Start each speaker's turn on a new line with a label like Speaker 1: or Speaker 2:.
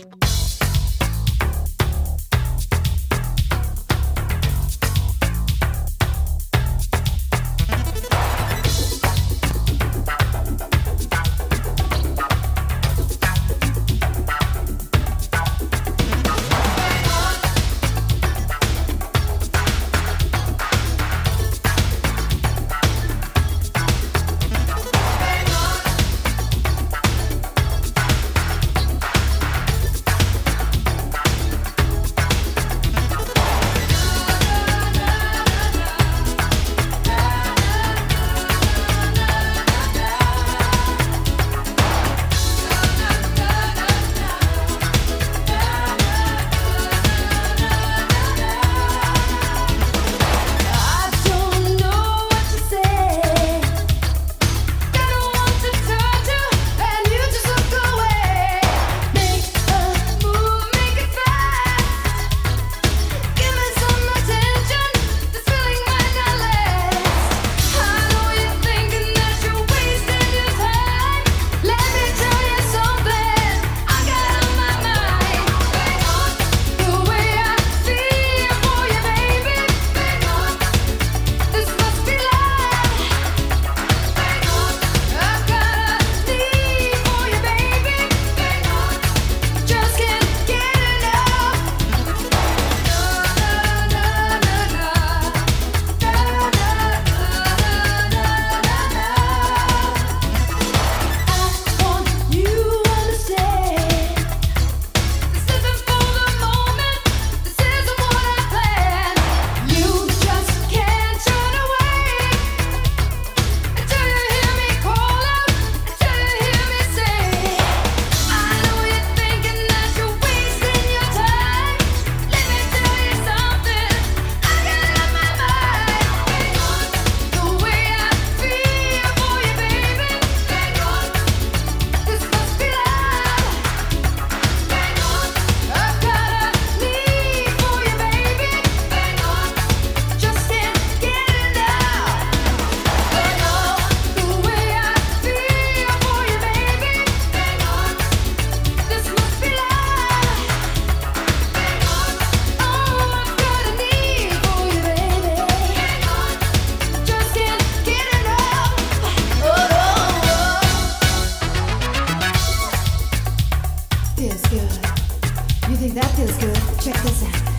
Speaker 1: feels good. You think that feels good? Check this out.